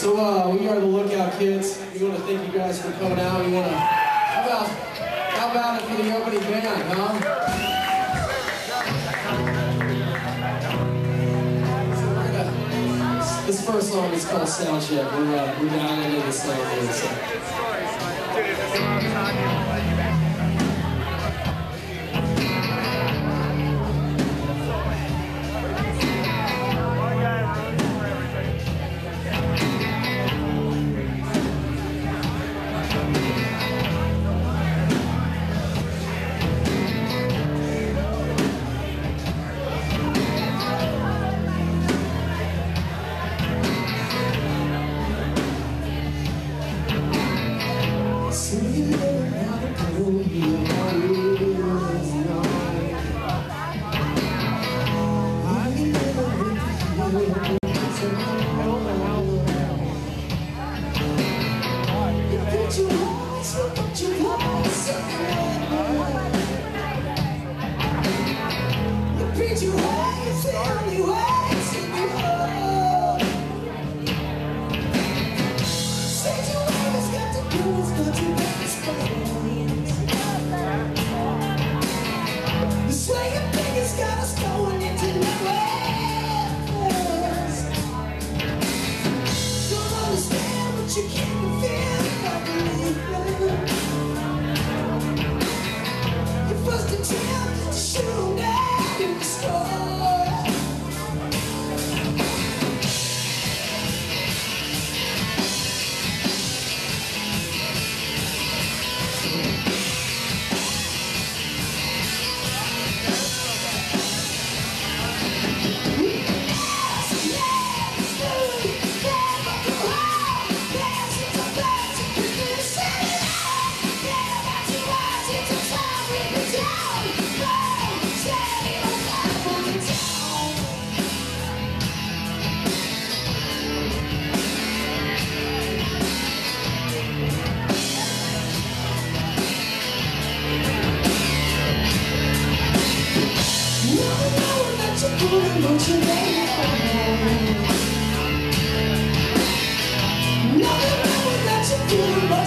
So uh, we are the Look Out Kidz. We want to thank you guys for coming out. We want to, how about, how about it for the opening band, huh? So this first song is called Sound Check. We're, uh, we're down into the sound Brasil Swing it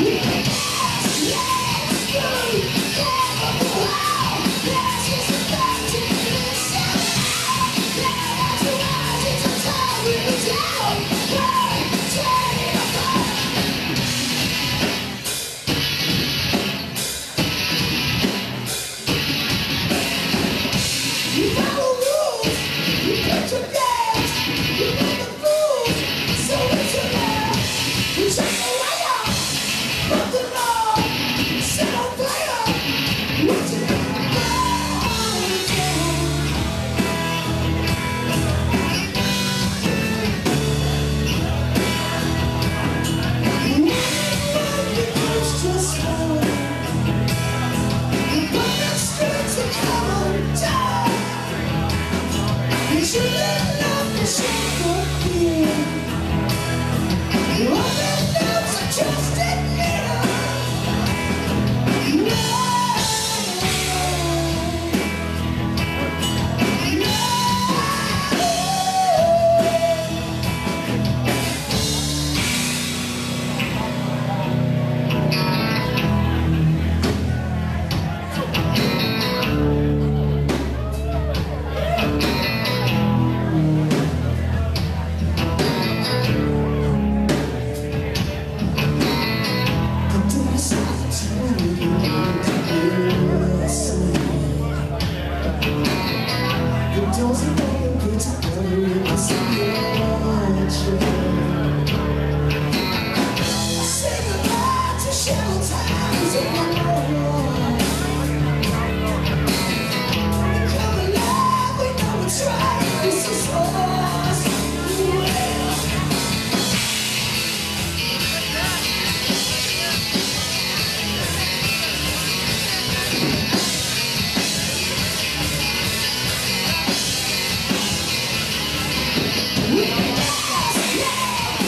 Let's go!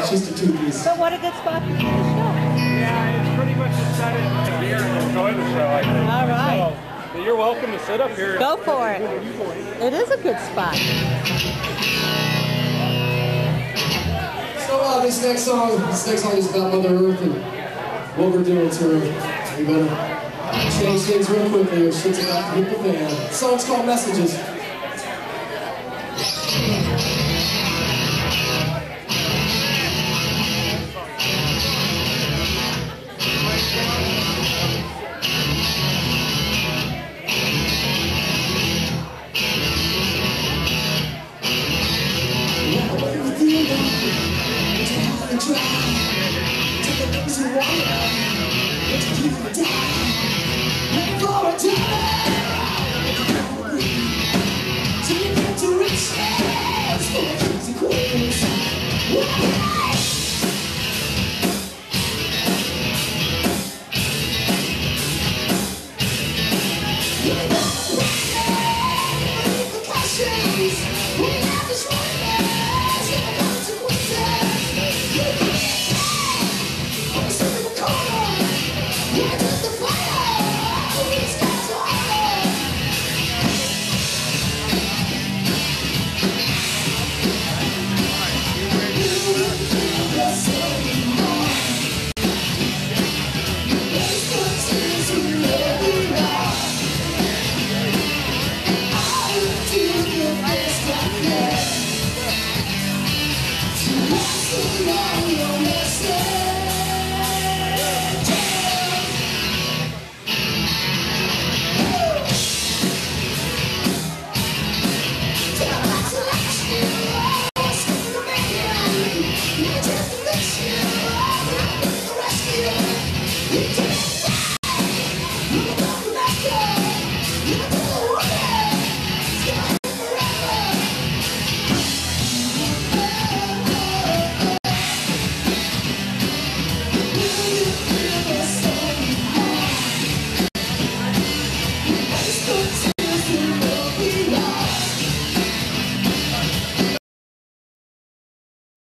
it's just a two-piece. But what a good spot for the show. Yeah, it's pretty much decided here and enjoy the show. I think. All right. So, you're welcome to sit up here. Go for it. It is a good spot. So uh, this next song, this next song is about Mother Earth and what we're doing to her. We better change things real quickly or shit's about to hit the fan. The song's called Messages. Rescue!